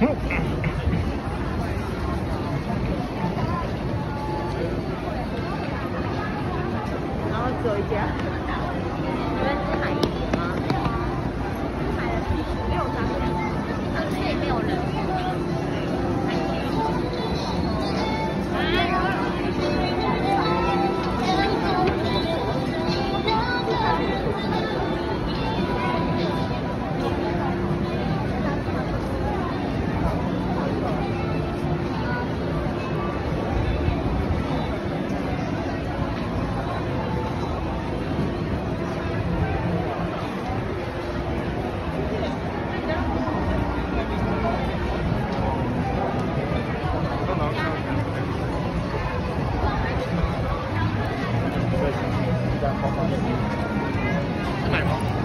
然后走一下。买吗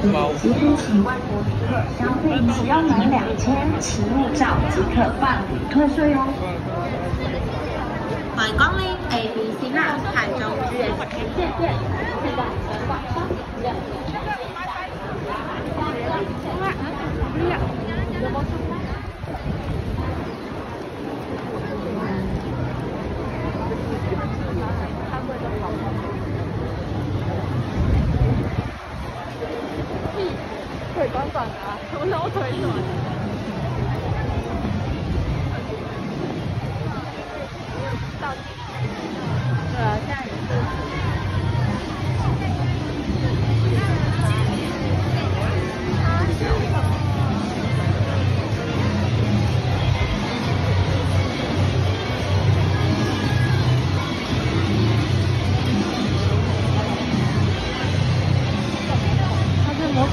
即日起，外国旅客消费只要满两千，持护照即可办理退税哦。欢迎光临 A B C Mall 台中日元线短短的啊，什么时候腿短？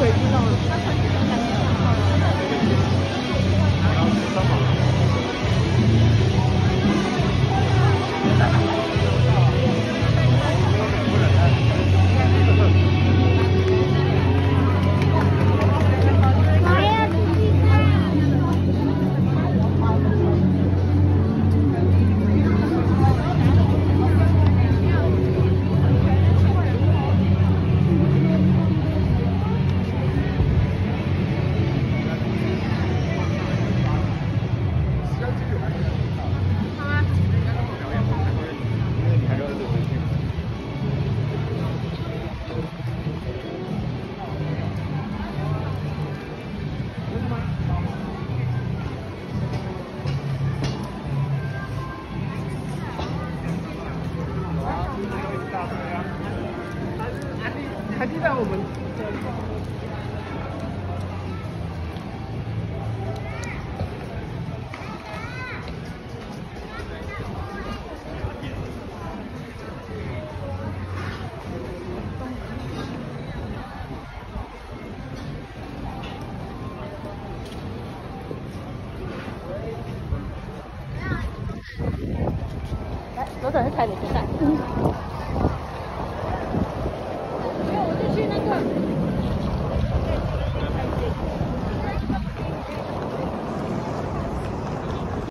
它是魔还记得我们来，左转是踩你现在。